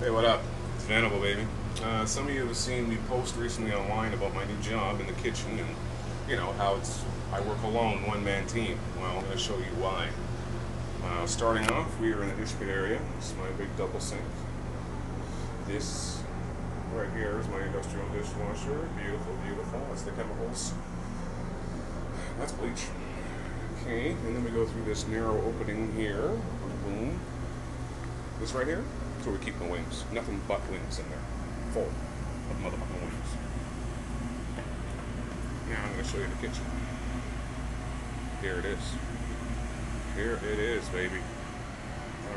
Hey, what up? It's Venable, baby. Uh, some of you have seen me post recently online about my new job in the kitchen and, you know, how it's I work alone, one man team. Well, I'm going to show you why. Uh, starting off, we are in the dish pit area. This is my big double sink. This right here is my industrial dishwasher. Beautiful, beautiful. That's the chemicals. That's bleach. Okay, and then we go through this narrow opening here. Boom. This right here where we keep the wings. Nothing but wings in there. Full of motherfucking wings. Now I'm going to show you the kitchen. Here it is. Here it is, baby.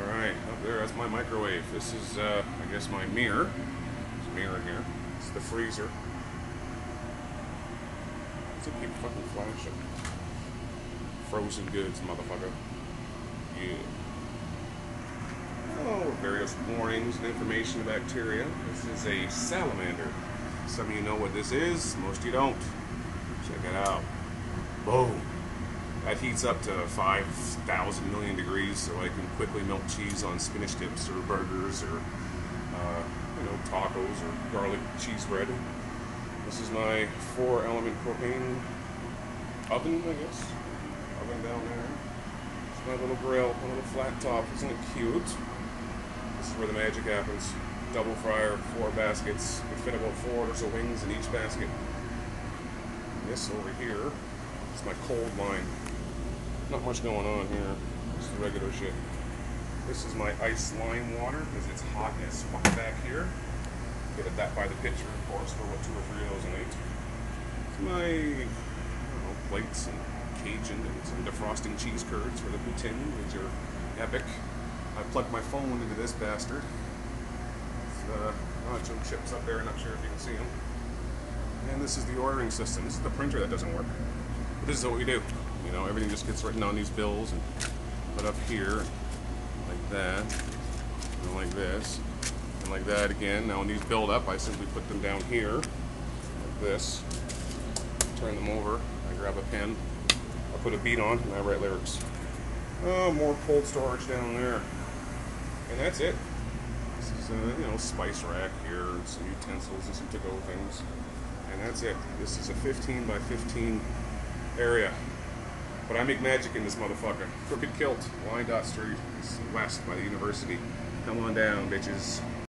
Alright, up there, that's my microwave. This is, uh, I guess, my mirror. There's a mirror here. It's the freezer. Does it keep fucking flashing? Frozen goods, motherfucker. Various warnings and information of bacteria. This is a salamander. Some of you know what this is, most of you don't. Check it out. Boom. That heats up to 5,000 million degrees, so I can quickly melt cheese on spinach dips or burgers or, uh, you know, tacos or garlic cheese bread. This is my four element propane oven, I guess. Oven down there. It's my little grill, my little flat top. Isn't it cute? This is where the magic happens. Double fryer, four baskets. About four or so wings in each basket. This over here is my cold line. Not much going on here. This is regular shit. This is my ice lime water because it's hot as fuck back here. Get it that by the pitcher, of course, for what two or three of those a night. It's my know, plates and Cajun and some defrosting cheese curds for the poutine, which are epic. I plugged my phone into this bastard. Uh, nacho chips up there, not sure if you can see them. And this is the ordering system. This is the printer that doesn't work. But this is what we do. You know, everything just gets written on these bills and put up here, like that, and like this, and like that again. Now when these build up, I simply put them down here, like this, turn them over, I grab a pen, I put a beat on, and I write lyrics. Oh, more cold storage down there. And that's it. This is, a, you know, spice rack here, and some utensils and some to-go things. And that's it. This is a 15 by 15 area. But I make magic in this motherfucker. Crooked Kilt, Wyandotte Street, west by the university. Come on down, bitches.